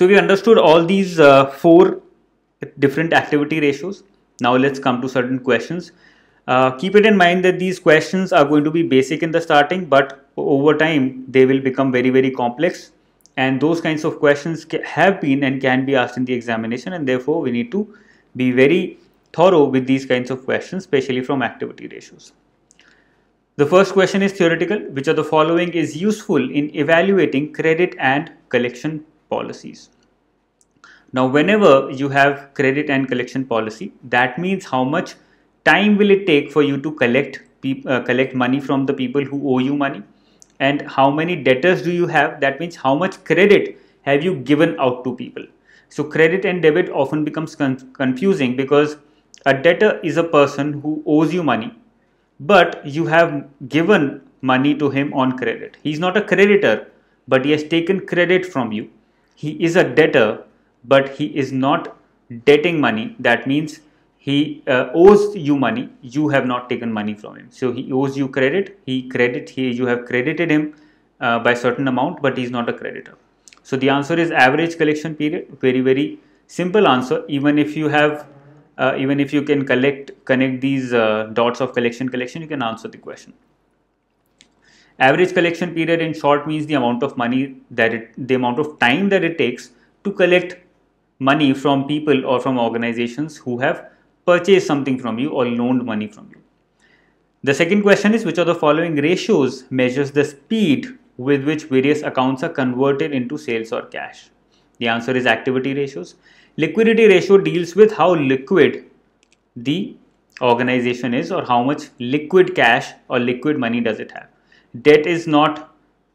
So we understood all these uh, four different activity ratios. Now let's come to certain questions. Uh, keep it in mind that these questions are going to be basic in the starting, but over time they will become very, very complex. And those kinds of questions have been and can be asked in the examination, and therefore we need to be very thorough with these kinds of questions, especially from activity ratios. The first question is theoretical. Which of the following is useful in evaluating credit and collection policies? Now, whenever you have credit and collection policy, that means how much time will it take for you to collect uh, collect money from the people who owe you money and how many debtors do you have that means how much credit have you given out to people so credit and debit often becomes con confusing because a debtor is a person who owes you money but you have given money to him on credit. He is not a creditor, but he has taken credit from you. He is a debtor, but he is not debting money. That means he uh, owes you money. You have not taken money from him. So he owes you credit. He credit he you have credited him uh, by certain amount, but he is not a creditor. So the answer is average collection period. Very very simple answer. Even if you have uh, even if you can collect connect these uh, dots of collection collection you can answer the question average collection period in short means the amount of money that it the amount of time that it takes to collect money from people or from organizations who have purchased something from you or loaned money from you. The second question is which of the following ratios measures the speed with which various accounts are converted into sales or cash? The answer is activity ratios. Liquidity ratio deals with how liquid the organization is or how much liquid cash or liquid money does it have. Debt is not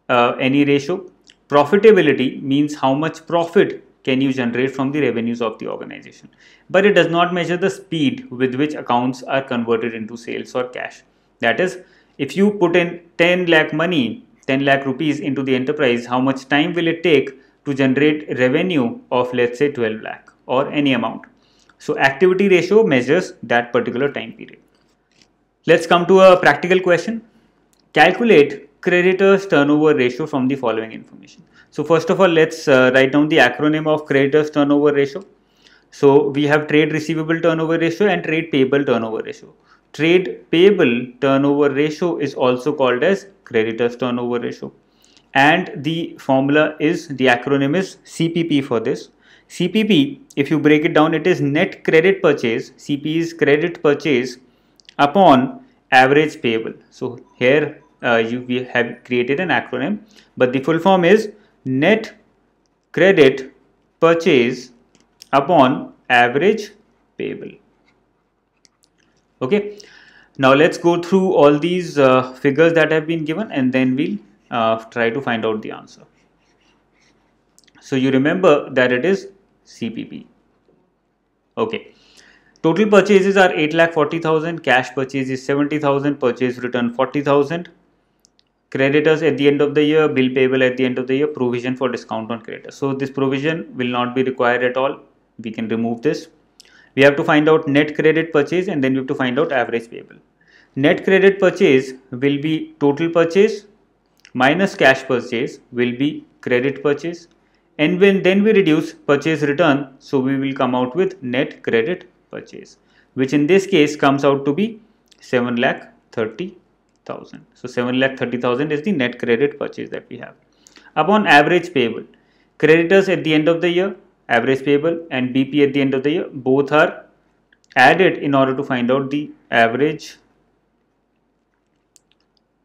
uh, any ratio. Profitability means how much profit can you generate from the revenues of the organization. But it does not measure the speed with which accounts are converted into sales or cash. That is, if you put in 10 lakh money, 10 lakh rupees into the enterprise, how much time will it take to generate revenue of let's say 12 lakh or any amount. So activity ratio measures that particular time period. Let's come to a practical question. Calculate creditors turnover ratio from the following information. So first of all, let's uh, write down the acronym of creditors turnover ratio. So we have trade receivable turnover ratio and trade payable turnover ratio. Trade payable turnover ratio is also called as creditors turnover ratio and the formula is the acronym is CPP for this. CPP, if you break it down, it is net credit purchase. CP is credit purchase upon average payable. So here uh, you we have created an acronym, but the full form is net credit purchase upon average payable. Okay. Now let's go through all these uh, figures that have been given and then we'll uh, try to find out the answer. So you remember that it is CPP. Okay. Total purchases are 8 lakh 40,000, cash purchase is 70,000, purchase return 40,000. Creditors at the end of the year, bill payable at the end of the year, provision for discount on creditors. So this provision will not be required at all. We can remove this. We have to find out net credit purchase and then we have to find out average payable. Net credit purchase will be total purchase minus cash purchase will be credit purchase and when then we reduce purchase return so we will come out with net credit purchase which in this case comes out to be 7 lakh 30,000 so 7 lakh 30,000 is the net credit purchase that we have upon average payable creditors at the end of the year average payable and BP at the end of the year both are added in order to find out the average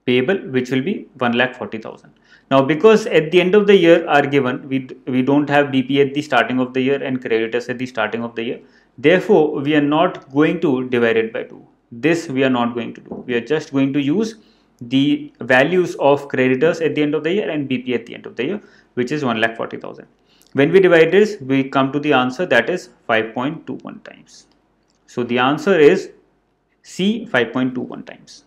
payable which will be 1 lakh 40,000 now, because at the end of the year are given, we, we don't have BP at the starting of the year and creditors at the starting of the year. Therefore, we are not going to divide it by 2. This we are not going to do. We are just going to use the values of creditors at the end of the year and BP at the end of the year, which is 1,40,000. When we divide this, we come to the answer that is 5.21 times. So the answer is C 5.21 times.